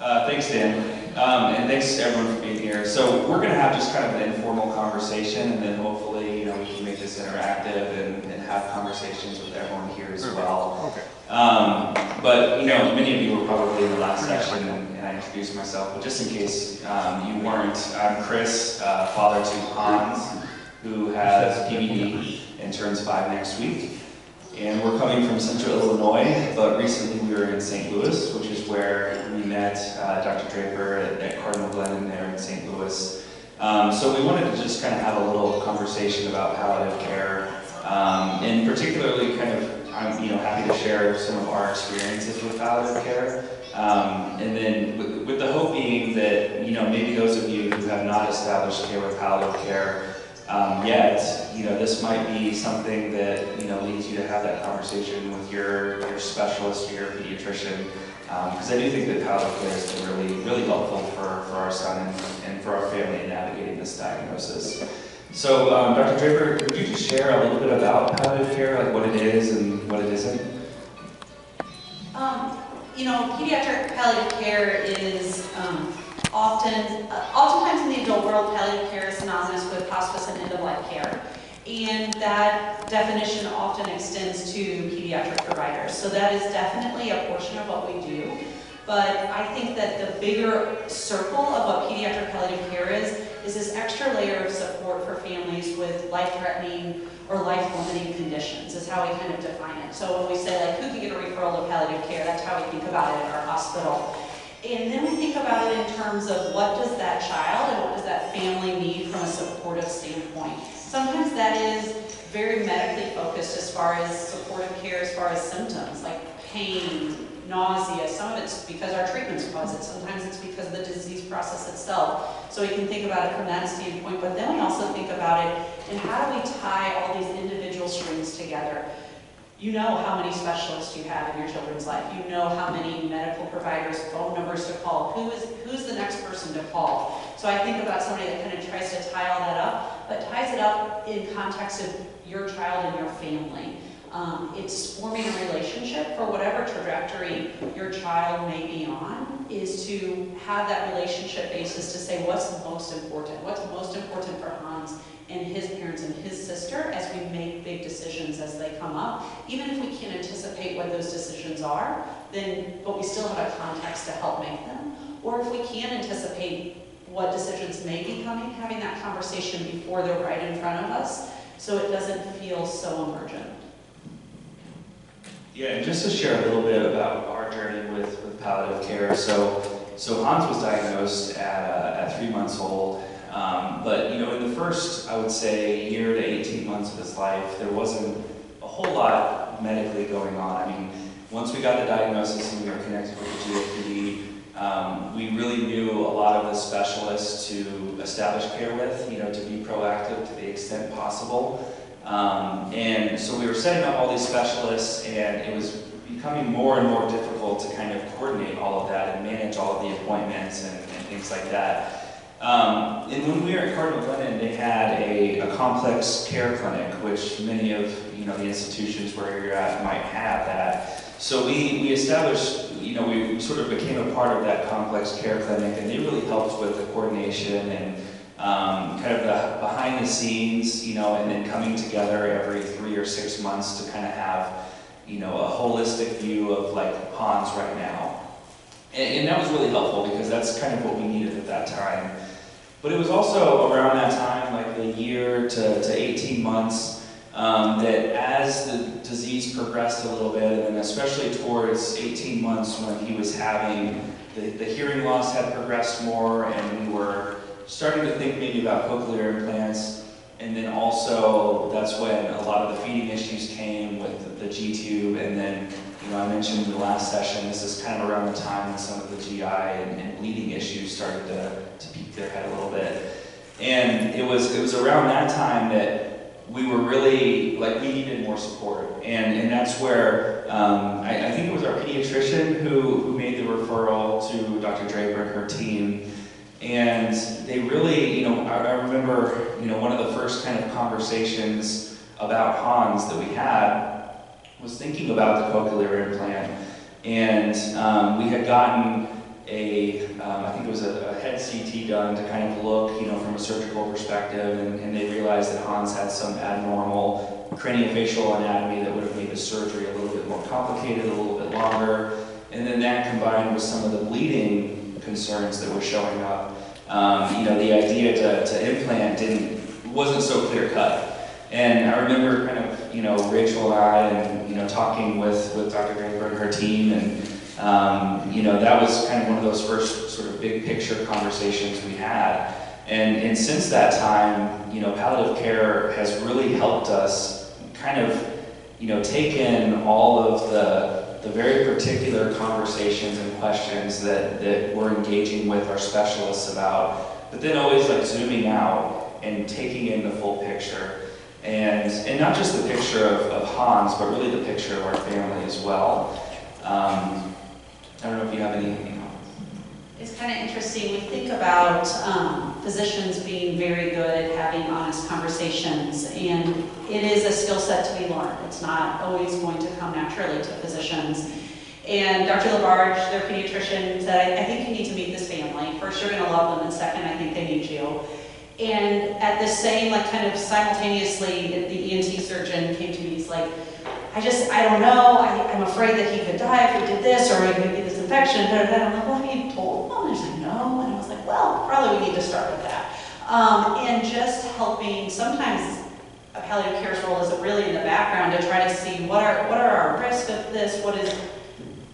Uh, thanks, Dan. Um, and thanks everyone for being here. So we're going to have just kind of an informal conversation, and then hopefully, you know, we can make this interactive and, and have conversations with everyone here as well. Okay. Um, but you know, many of you were probably in the last session, and, and I introduced myself. But just in case um, you weren't, I'm Chris, uh, father to Hans, who has PBD and turns five next week. And we're coming from Central Illinois, but recently we were in St. Louis, which where we met uh, Dr. Draper at, at Cardinal Glennon there in St. Louis. Um, so we wanted to just kind of have a little conversation about palliative care, um, and particularly kind of, I'm you know happy to share some of our experiences with palliative care, um, and then with, with the hope being that you know maybe those of you who have not established care with palliative care um, yet, you know, this might be something that, you know, leads you to have that conversation with your, your specialist or your pediatrician. Because I do think that palliative care has been really, really helpful for, for our son and, and for our family in navigating this diagnosis. So, um, Dr. Draper, could you just share a little bit about palliative care, like what it is and what it isn't? Um, you know, pediatric palliative care is um, often, uh, oftentimes in the adult world, palliative care is synonymous with hospice and end-of-life care. And that definition often extends to pediatric providers. So that is definitely a portion of what we do. But I think that the bigger circle of what pediatric palliative care is, is this extra layer of support for families with life-threatening or life-limiting conditions, is how we kind of define it. So when we say like, who can get a referral to palliative care, that's how we think about it at our hospital. And then we think about it in terms of what does that child and what does that family need from a supportive standpoint. Sometimes that is very medically focused as far as supportive care, as far as symptoms like pain, nausea. Some of it's because our treatments cause it. Sometimes it's because of the disease process itself. So we can think about it from that standpoint. But then we also think about it and how do we tie all these individual strings together. You know how many specialists you have in your children's life. You know how many medical providers, phone numbers to call. Who is who's the next person to call? So I think about somebody that kind of tries to tie all that up, but ties it up in context of your child and your family. Um, it's forming a relationship for whatever trajectory your child may be on, is to have that relationship basis to say what's most important. What's most important for Hans and his parents and his sister as we make big decisions as they come up. Even if we can't anticipate what those decisions are, then, but we still have a context to help make them. Or if we can anticipate what decisions may be coming, having that conversation before they're right in front of us, so it doesn't feel so emergent. Yeah, and just to share a little bit about our journey with, with palliative care. So, so Hans was diagnosed at, uh, at three months old. Um, but, you know, in the first, I would say, year to 18 months of his life, there wasn't a whole lot medically going on. I mean, once we got the diagnosis and we were connected with the GFPD, um, we really knew a lot of the specialists to establish care with, you know, to be proactive to the extent possible. Um, and so we were setting up all these specialists, and it was becoming more and more difficult to kind of coordinate all of that and manage all of the appointments and, and things like that. Um, and when we were at Cardinal Glennon, they had a, a, complex care clinic, which many of you know the institutions where you're at might have that. So we, we established, you know, we, sort of became a part of that complex care clinic, and they really helped with the coordination and um, kind of the behind the scenes, you know, and then coming together every three or six months to kind of have, you know, a holistic view of like Hans right now. And, and that was really helpful because that's kind of what we needed at that time. But it was also around that time, like a year to, to 18 months, um, that as the disease progressed a little bit, and especially towards 18 months when he was having, the, the hearing loss had progressed more, and we were starting to think maybe about cochlear implants, and then also that's when a lot of the feeding issues came with the, the G-tube, and then you know, I mentioned in the last session, this is kind of around the time when some of the GI and, and bleeding issues started to, to peek their head a little bit. And it was, it was around that time that we were really, like, we needed more support. And, and that's where, um, I, I think it was our pediatrician who, who made the referral to Dr. Draper and her team. And they really, you know, I, I remember, you know, one of the first kind of conversations about Hans that we had was thinking about the cochlear implant, and um, we had gotten a, um, I think it was a, a head CT done to kind of look, you know, from a surgical perspective, and, and they realized that Hans had some abnormal craniofacial anatomy that would have made the surgery a little bit more complicated, a little bit longer. And then that combined with some of the bleeding concerns that were showing up, um, you know, the idea to, to implant didn't, wasn't so clear cut. And I remember kind of, you know, Rachel and I, and, you know, talking with, with Dr. Draper and her team, and um, you know, that was kind of one of those first sort of big picture conversations we had. And, and since that time, you know, palliative care has really helped us kind of, you know, take in all of the, the very particular conversations and questions that, that we're engaging with our specialists about, but then always like zooming out and taking in the full picture. And, and not just the picture of, of Hans, but really the picture of our family as well. Um, I don't know if you have any, you know, It's kind of interesting, we think about um, physicians being very good at having honest conversations, and it is a skill set to be learned. It's not always going to come naturally to physicians. And Dr. Labarge, their pediatrician, said, "I I think you need to meet this family. First, you're going to love them, and second, I think they need you." And at the same, like kind of simultaneously, the ENT surgeon came to me, he's like, I just, I don't know, I, I'm afraid that he could die if we did this, or maybe this infection, da. I'm like, well, have you told him? And he's like, no, and I was like, well, probably we need to start with that. Um, and just helping, sometimes a palliative care's role is really in the background to try to see what are, what are our risks of this, what is,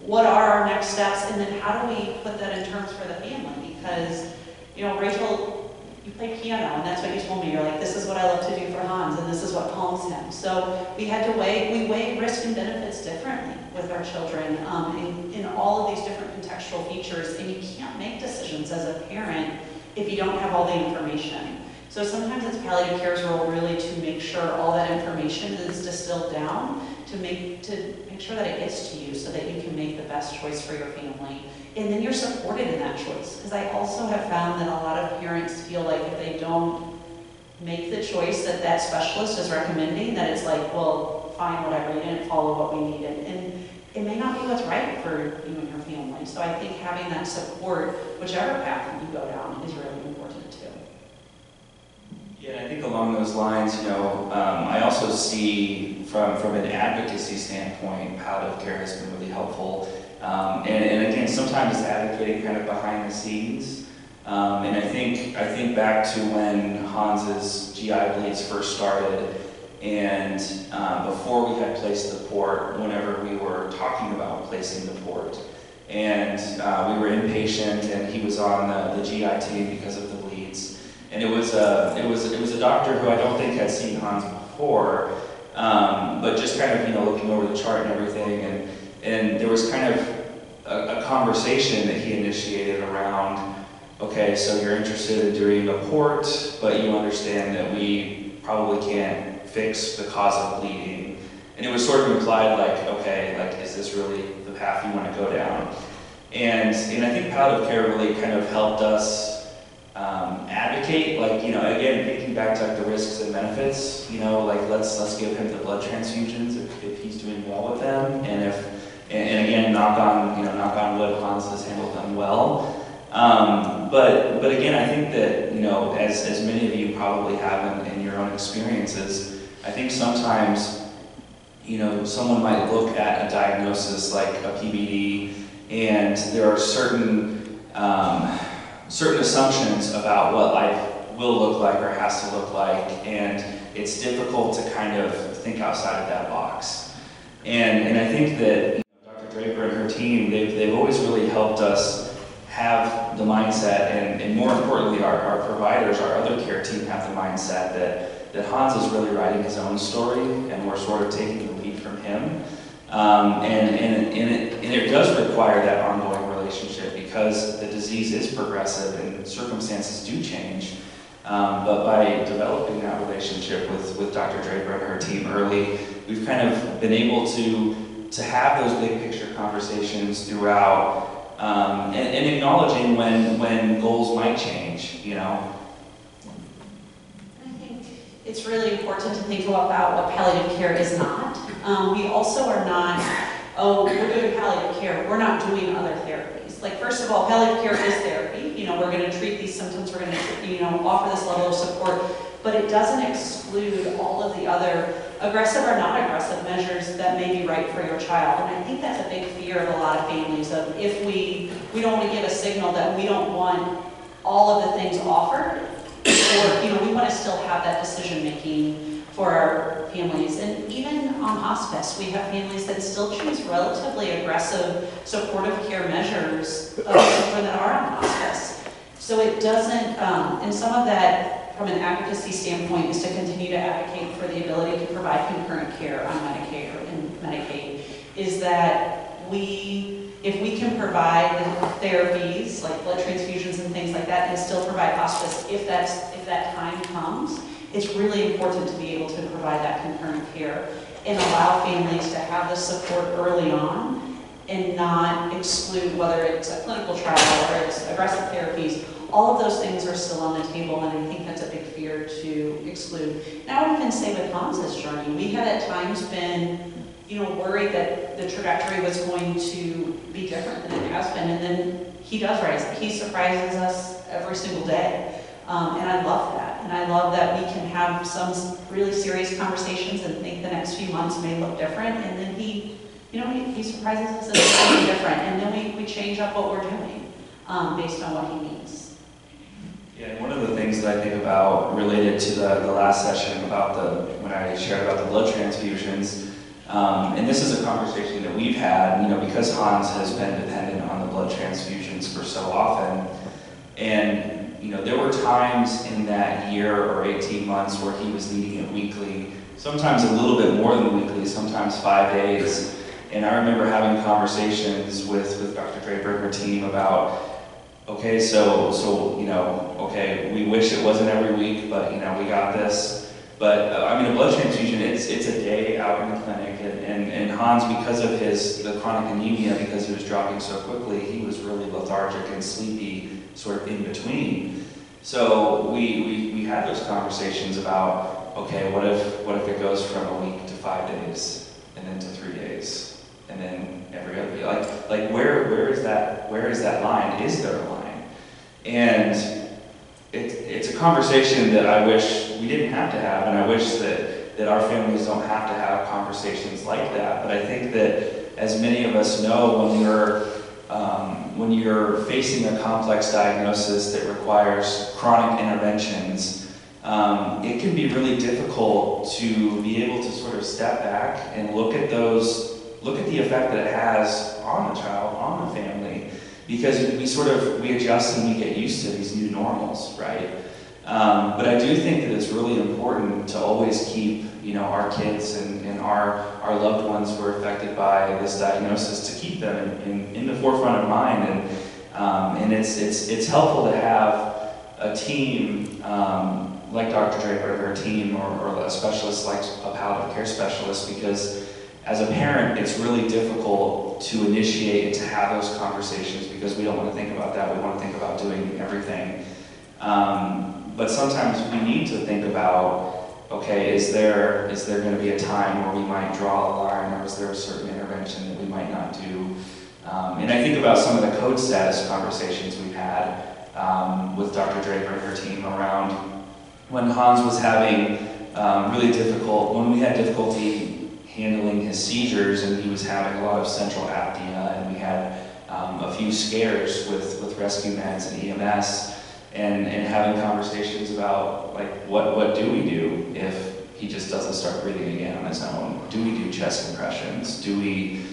what are our next steps, and then how do we put that in terms for the family? Because, you know, Rachel, you play piano, and that's what you told me. You're like, this is what I love to do for Hans, and this is what calms him. So we had to weigh, we weigh risk and benefits differently with our children um, in, in all of these different contextual features, and you can't make decisions as a parent if you don't have all the information. So sometimes it's palliative care's role really to make sure all that information is distilled down to make, to make sure that it gets to you so that you can make the best choice for your family. And then you're supported in that choice. Because I also have found that a lot of parents feel like if they don't make the choice that that specialist is recommending, that it's like, well, fine, whatever, you didn't follow what we needed. And it may not be what's right for you and your family. So I think having that support, whichever path you go down, is really. Yeah, I think along those lines, you know, um, I also see from, from an advocacy standpoint, palliative care has been really helpful. Um, and, and again, sometimes it's advocating kind of behind the scenes. Um, and I think, I think back to when Hans's GI bleeds first started, and um, before we had placed the port, whenever we were talking about placing the port, and uh, we were inpatient, and he was on the, the GI team because of the. And it was a, it was, it was a doctor who I don't think had seen Hans before, um, but just kind of, you know, looking over the chart and everything, and, and there was kind of a, a conversation that he initiated around, okay, so you're interested in doing a port, but you understand that we probably can't fix the cause of bleeding. And it was sort of implied like, okay, like, is this really the path you want to go down? And, and I think palliative care really kind of helped us um, advocate, like, you know, again, thinking back to like the risks and benefits, you know, like, let's, let's give him the blood transfusions if, if he's doing well with them, and if, and, and again, knock on, you know, knock on wood, Hans has handled them well. Um, but, but again, I think that, you know, as, as many of you probably have in, in your own experiences, I think sometimes, you know, someone might look at a diagnosis like a PBD, and there are certain, um, certain assumptions about what life will look like or has to look like, and it's difficult to kind of think outside of that box. And, and I think that Dr. Draper and her team, they've, they've always really helped us have the mindset, and, and more importantly, our, our providers, our other care team have the mindset that, that Hans is really writing his own story, and we're sort of taking the lead from him. Um, and, and, and, it, and it does require that ongoing relationship because the disease is progressive and circumstances do change. Um, but by developing that relationship with, with Dr. Draper and her team early, we've kind of been able to, to have those big picture conversations throughout um, and, and acknowledging when, when goals might change, you know. I think it's really important to think about what palliative care is not. Um, we also are not, oh, we're doing palliative care, we're not doing other therapies. Like, first of all, palliative care is therapy. You know, we're gonna treat these symptoms, we're gonna, you know, offer this level of support, but it doesn't exclude all of the other aggressive or not aggressive measures that may be right for your child. And I think that's a big fear of a lot of families, of if we, we don't want to give a signal that we don't want all of the things offered, or, you know, we want to still have that decision-making for our families. And even on hospice, we have families that still choose relatively aggressive supportive care measures of children that are on hospice. So it doesn't, um, and some of that, from an advocacy standpoint, is to continue to advocate for the ability to provide concurrent care on Medicaid or in Medicaid, is that we, if we can provide the therapies, like blood transfusions and things like that, and still provide hospice, if that's, if that time comes, it's really important to be able to provide that concurrent care and allow families to have the support early on and not exclude whether it's a clinical trial or it's aggressive therapies. All of those things are still on the table, and I think that's a big fear to exclude. And I would even say with Hans's journey, we had at times been, you know, worried that the trajectory was going to be different than it has been, and then he does rise. He surprises us every single day. Um, and I love that. And I love that we can have some really serious conversations and think the next few months may look different. And then he, you know, he, he surprises us as something different. And then we, we change up what we're doing um, based on what he needs. Yeah, and one of the things that I think about related to the, the last session about the, when I shared about the blood transfusions, um, and this is a conversation that we've had, you know, because Hans has been dependent on the blood transfusions for so often. And, you know, there were times in that year or 18 months where he was needing it weekly, sometimes a little bit more than weekly, sometimes five days. And I remember having conversations with, with Dr. Draper and her team about, okay, so, so, you know, okay, we wish it wasn't every week, but, you know, we got this. But, uh, I mean, a blood transfusion, it's, it's a day out in the clinic, and, and, and Hans, because of his, the chronic anemia, because he was dropping so quickly, he was really lethargic and sleepy, sort of in between. So we, we, we had those conversations about, okay, what if, what if it goes from a week to five days, and then to three days, and then every other, day? like, like where, where is that, where is that line? Is there a line? And it, it's a conversation that I wish we didn't have to have, and I wish that, that our families don't have to have conversations like that. But I think that as many of us know, when you're um, when you're facing a complex diagnosis that requires chronic interventions, um, it can be really difficult to be able to sort of step back and look at those, look at the effect that it has on the child, on the family, because we sort of we adjust and we get used to these new normals, right? Um, but I do think that it's really important to always keep, you know, our kids and, and our, our loved ones who are affected by this diagnosis to keep them in, in, in the forefront of mind. And, um, and it's, it's, it's helpful to have a team um, like Dr. Draper or her team or, or a specialist like a palliative care specialist because as a parent, it's really difficult to initiate and to have those conversations because we don't want to think about that. We want to think about doing everything. Um, but sometimes we need to think about, okay, is there is there going to be a time where we might draw a line, or is there a certain intervention that we might not do? Um, and I think about some of the code status conversations we've had um, with Dr. Draper and her team around when Hans was having um, really difficult, when we had difficulty handling his seizures and he was having a lot of central apnea and we had um, a few scares with, with rescue meds and EMS and, and having conversations about like what, what do we do if he just doesn't start breathing again on his own? Do we do chest compressions? Do we,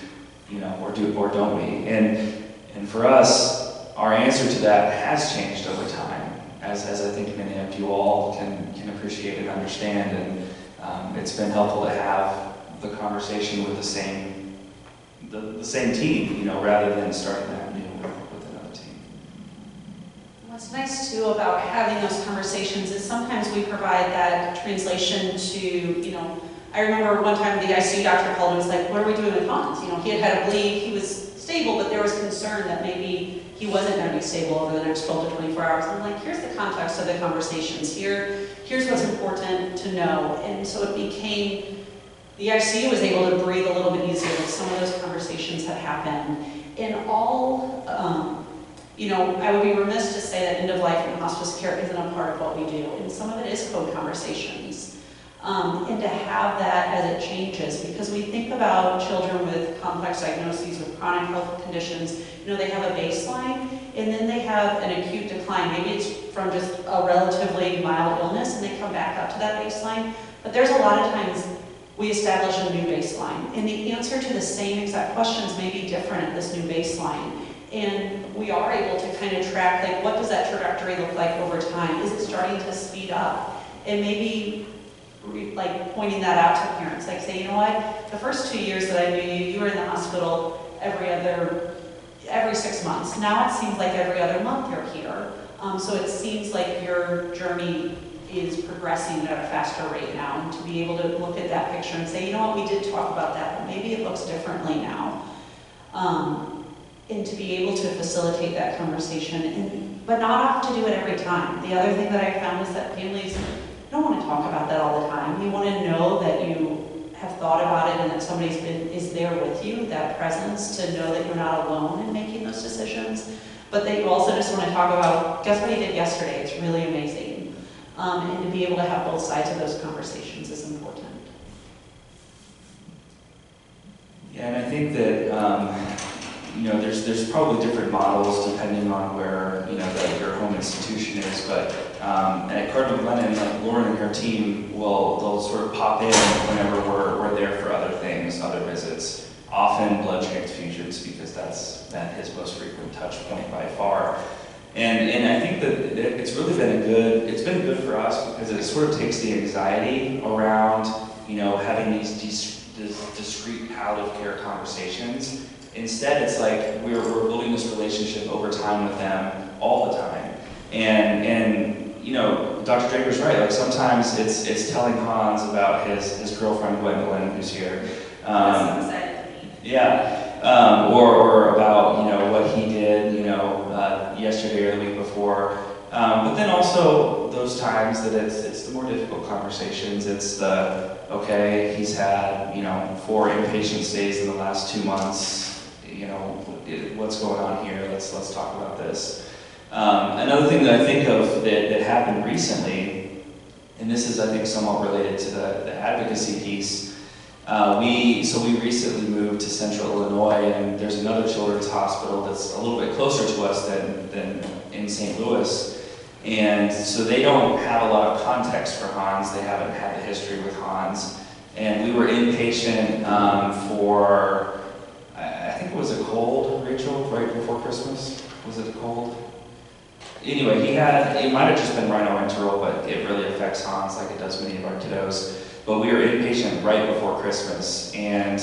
you know, or do or don't we? And and for us, our answer to that has changed over time, as, as I think many of you all can can appreciate and understand. And um, it's been helpful to have the conversation with the same the, the same team, you know, rather than starting that new with another team. What's nice too about having those conversations is sometimes we provide that translation to, you know, I remember one time the ICU doctor called and was like, what are we doing with Hans? You know, he had had a bleed, he was stable, but there was concern that maybe he wasn't going to be stable over the next 12 to 24 hours. And I'm like, here's the context of the conversations. Here, here's what's important to know. And so it became, the ICU was able to breathe a little bit easier when some of those conversations had happened. And all, um, you know, I would be remiss to say that end of life and hospice care isn't a part of what we do, and some of it is code conversations. Um, and to have that as it changes, because we think about children with complex diagnoses, with chronic health conditions, you know, they have a baseline, and then they have an acute decline. Maybe it's from just a relatively mild illness, and they come back up to that baseline. But there's a lot of times we establish a new baseline, and the answer to the same exact questions may be different at this new baseline. And we are able to kind of track, like, what does that trajectory look like over time? Is it starting to speed up? And maybe, like, pointing that out to parents, like, say, you know what? The first two years that I knew you, you were in the hospital every other, every six months. Now it seems like every other month you're here. Um, so it seems like your journey is progressing at a faster rate now. And to be able to look at that picture and say, you know what, we did talk about that, but maybe it looks differently now. Um, and to be able to facilitate that conversation, and, but not have to do it every time. The other thing that I found is that families don't want to talk about that all the time. You want to know that you have thought about it and that somebody's been, is there with you, that presence, to know that you're not alone in making those decisions. But that you also just want to talk about, guess what he did yesterday? It's really amazing. Um, and to be able to have both sides of those conversations is important. Yeah, and I think that, um, you know, there's, there's probably different models depending on where, you know, the, your home institution is, but, um, and at Cardinal Glennon, like Lauren and her team will, they'll sort of pop in whenever we're, we're there for other things, other visits. Often blood transfusions, because that's been his most frequent touch point by far. And, and I think that it's really been a good, it's been good for us because it sort of takes the anxiety around, you know, having these dis- dis- discrete palliative care conversations. Instead, it's like we're, we're building this relationship over time with them all the time. And, and, you know, Dr. Draper's right, like sometimes it's, it's telling Hans about his, his girlfriend Gwendolyn, who's here. Um, excited to meet. yeah, um, or, or about, you know, what he did, you know, uh, yesterday or the week before. Um, but then also those times that it's, it's the more difficult conversations. It's the, okay, he's had, you know, four inpatient stays in the last two months. You know, what's going on here? Let's, let's talk about this. Um, another thing that I think of that, that happened recently, and this is, I think, somewhat related to the, the advocacy piece, uh, we, so we recently moved to central Illinois, and there's another children's hospital that's a little bit closer to us than, than in St. Louis. And so they don't have a lot of context for Hans, they haven't had the history with Hans. And we were inpatient um, for, I, think it was a cold, Rachel, right before Christmas? Was it a cold? Anyway, he had, it might have just been rhinoenteral, but it really affects Hans like it does many of our kiddos. But we were inpatient right before Christmas, and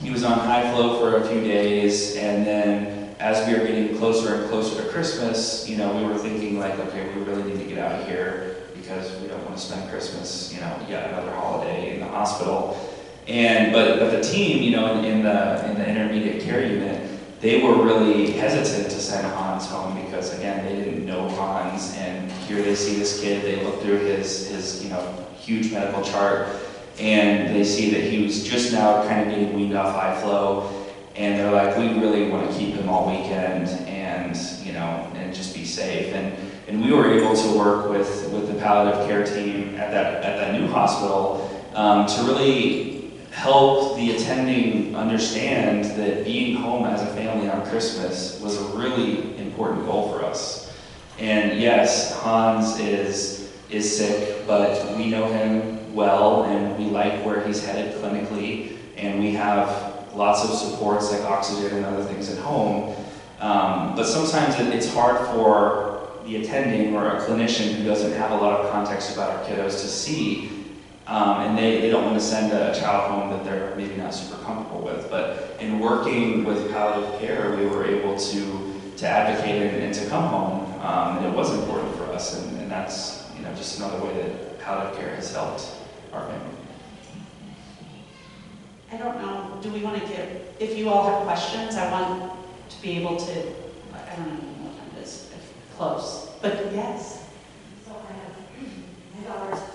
he was on high flow for a few days, and then as we were getting closer and closer to Christmas, you know, we were thinking like, okay, we really need to get out of here because we don't want to spend Christmas, you know, yet another holiday in the hospital. And but but the team, you know, in, in the in the intermediate care unit, they were really hesitant to send Hans home because again, they didn't know Hans, and here they see this kid, they look through his his you know huge medical chart, and they see that he was just now kind of getting weaned off high flow, and they're like, we really want to keep him all weekend, and you know, and just be safe, and and we were able to work with with the palliative care team at that at that new hospital um, to really help the attending understand that being home as a family on Christmas was a really important goal for us. And yes, Hans is is sick, but we know him well and we like where he's headed clinically and we have lots of supports like oxygen and other things at home. Um, but sometimes it, it's hard for the attending or a clinician who doesn't have a lot of context about our kiddos to see um, and they, they don't want to send a child home that they're maybe not super comfortable with. But in working with palliative care, we were able to, to advocate and, and to come home. Um, and it was important for us. And, and that's you know, just another way that palliative care has helped our family. I don't know, do we want to give, if you all have questions, I want to be able to, I don't know what time it is, close, but yes. So I have, my daughter's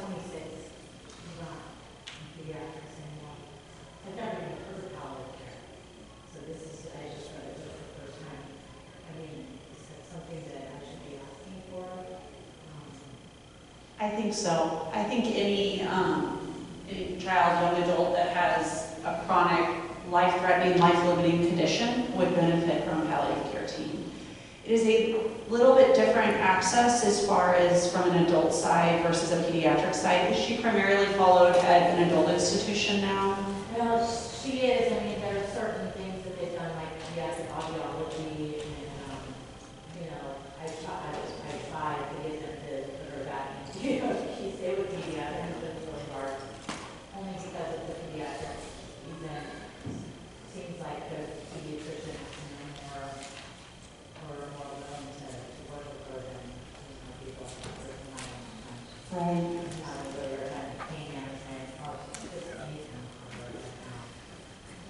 So this is, I just read it just the first time. I mean, is that something that I should be asking for? Um, I think so. I think any, um, any child, young adult that has a chronic, life-threatening, life-limiting condition would benefit from palliative care team. It is a little bit different access as far as from an adult side versus a pediatric side. She primarily followed at an adult institution now. Well, she is, I mean, there are certain things that they've done, like pediatric audiology, and, um, you know, I tried, I was, I tried to get them to put her back in, you know, she stayed with pediatrics, but it's really hard, only because of the pediatric event. Seems like the pediatricians, you know, more, or more willing to to work with her than, you know, people, with my, Right. not really, or kind of pain management, or just any kind of work like that.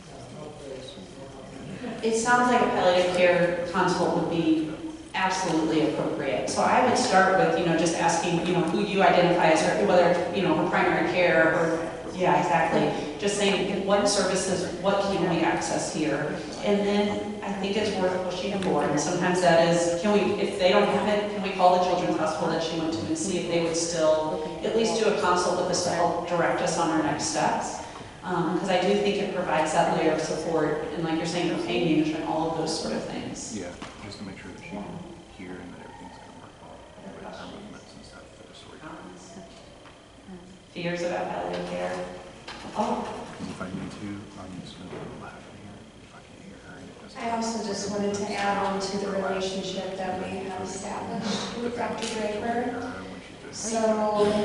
So hopefully she's will help me. It sounds like a palliative care consult would be absolutely appropriate. So I would start with, you know, just asking, you know, who you identify as, her- whether, you know, her primary care or, yeah, exactly. Just saying, what services, what can we access here? And then I think it's worth pushing for, and sometimes that is, can we, if they don't have it, can we call the children's hospital that she went to and see if they would still at least do a consult with us to help direct us on our next steps? Um, because I do think it provides that layer of support, and like you're saying, for pain management, all of those sort of things. Yeah, just to make sure that she can hear and that everything's gonna work well with her movements and stuff for the story. Fears about palliative care? Oh, And If I need to, I'm just gonna laugh in here if I can hear her and it. I also just wanted to add on to the relationship that we have established with Dr. Draper. So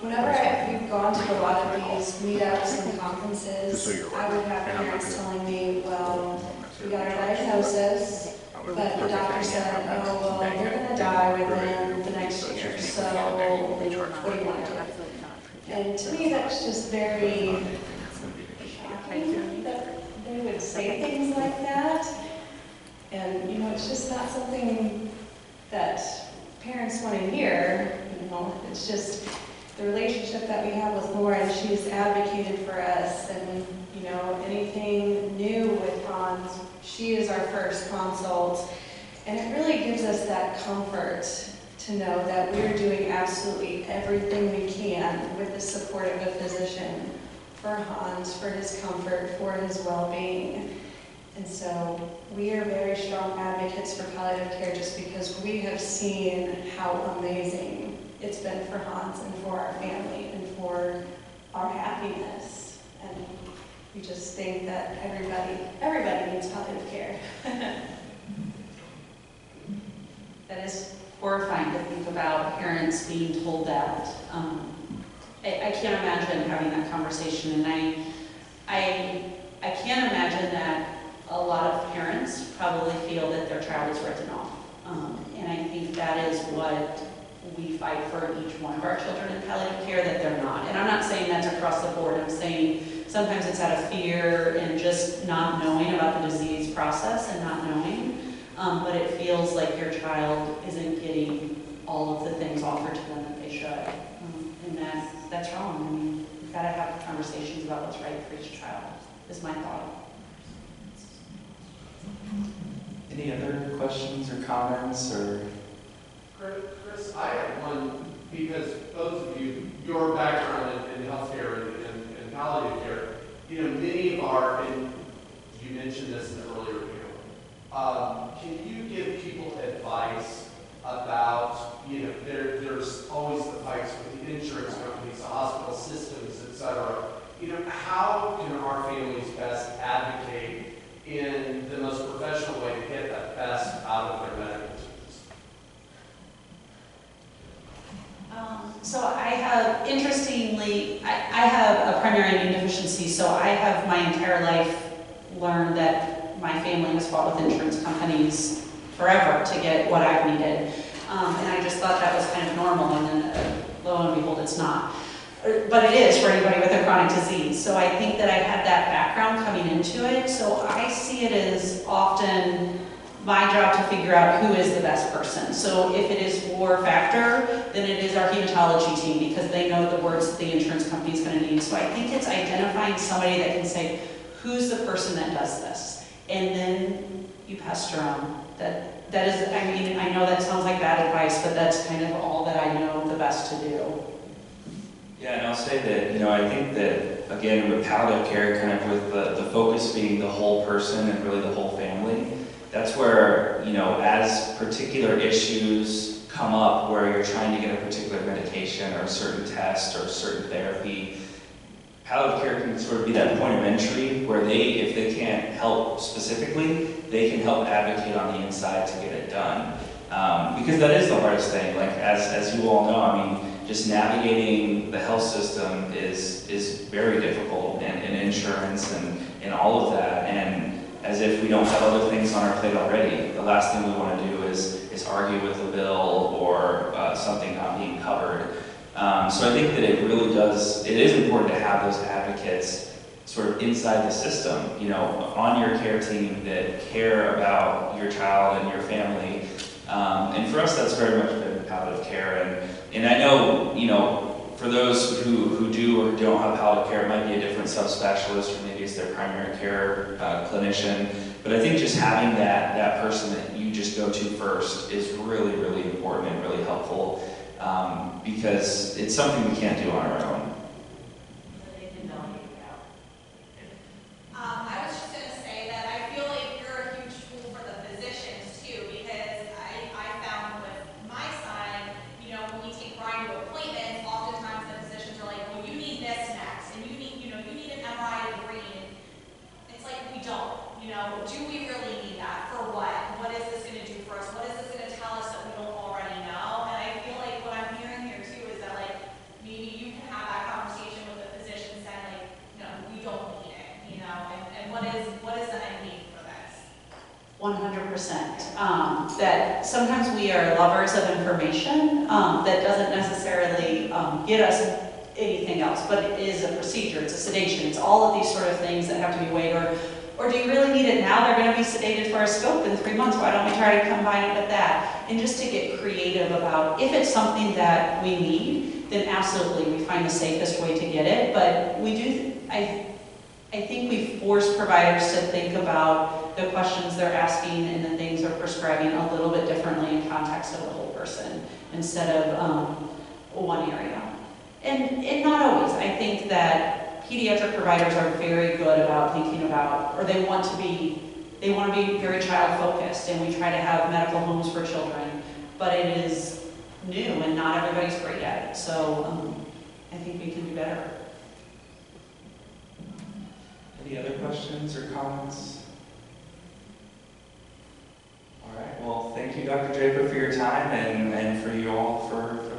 whenever I- we've gone to a lot of these meetups and conferences, so you're I would have aware. parents telling me, well, we got our diagnosis, but the doctor said, oh, well, they're gonna die within the next year, so what do you want to do? And to me, that's just very shocking that they would say things like that. And, you know, it's just not something that parents want to hear, you know, it's just the relationship that we have with Lauren, she's advocated for us, and, you know, anything new with Hans, she is our first consult, and it really gives us that comfort to know that we're doing absolutely everything we can with the support of a physician for Hans, for his comfort, for his well-being. And so we are very strong advocates for palliative care just because we have seen how amazing it's been for Hans and for our family and for our happiness. And we just think that everybody, everybody needs palliative care. that is horrifying to think about parents being told that. Um, I, I can't imagine having that conversation, and I, I, I can't imagine that a lot of parents probably feel that their child is written off. Um, and I think that is what we fight for each one of our children in palliative care, that they're not. And I'm not saying that's across the board, I'm saying sometimes it's out of fear and just not knowing about the disease process and not knowing. Um, but it feels like your child isn't getting all of the things offered to them that they should. Um, and that, that's wrong. I mean, we've got to have conversations about what's right for each child, is my thought. Any other questions or comments or? Chris, I have one, because both of you, your background in, in healthcare and, and, and palliative care, you know, many of our, and you mentioned this in the earlier review, um, can you give people advice about, you know, there, there's always the fights with the insurance companies, the hospital systems, et cetera. You know, how can our families best advocate in the most professional way to get the best out of their medical Um, So I have, interestingly, I, I have a primary immune deficiency, so I have my entire life learned that my family has fought with insurance companies forever to get what I've needed. Um, and I just thought that was kind of normal, and then uh, lo and behold, it's not. Uh, But it is for anybody with a chronic disease. So I think that I had that background coming into it, so I see it as often my job to figure out who is the best person. So if it is war factor, then it is our hematology team because they know the words that the insurance company is going to need. So I think it's identifying somebody that can say, who's the person that does this? And then you pester them. That, that is, I mean, I know that sounds like bad advice, but that's kind of all that I know the best to do. Yeah, and I'll say that, you know, I think that, again, with palliative care, kind of with the, the focus being the whole person and really the whole family, that's where, you know, as particular issues come up where you're trying to get a particular medication or a certain test or a certain therapy, palliative care can sort of be that point of entry where they, if they can't help specifically, they can help advocate on the inside to get it done. Um, because that is the hardest thing, like, as, as you all know, I mean, just navigating the health system is, is very difficult, and, and insurance and, and all of that, and as if we don't have other things on our plate already, the last thing we want to do is, is argue with a bill or uh, something not being covered. Um, so I think that it really does, it is important to have those advocates sort of inside the system, you know, on your care team that care about your child and your family. Um, and for us, that's very much been palliative care. And, and I know, you know, for those who, who do or don't have palliative care, it might be a different subspecialist or maybe it's their primary care uh, clinician. But I think just having that, that person that you just go to first is really, really important and really helpful um, because it's something we can't do on our own. So they can donate it out. Um, I was just gonna say that I feel like you're a huge tool for the physicians too, because I, I found with my son, you know, when we take Brian to appointments, oftentimes the physicians are like, well, you need this next, and you need, you know, you need an MRI of the brain. It's like, we don't, you know, do we really need that? For what? What is this gonna do for us? What is this gonna tell us that we don't already know? And I feel like what I'm hearing here too is that like, maybe you can have that conversation with the physician saying like, no, we don't need it, you know, and, and what is, what is the end game for this? One hundred percent. Um, that sometimes we are lovers of information, um, that doesn't necessarily, um, get us anything else, but it is a procedure, it's a sedation, it's all of these sort of things that have to be weighed, or, or do you really need it now? They're gonna be sedated for a scope in three months, why don't we try to combine it with that? And just to get creative about, if it's something that we need, then absolutely, we find the safest way to get it, but we do, I, I think we force providers to think about the questions they're asking and the things they're prescribing a little bit differently in context of the whole person instead of um, one area. And, and not always. I think that pediatric providers are very good about thinking about, or they want to be, they want to be very child focused, and we try to have medical homes for children. But it is new, and not everybody's great at it. So um, I think we can do better. Any other questions or comments? All right, well, thank you, Dr. Draper, for your time and, and for you all for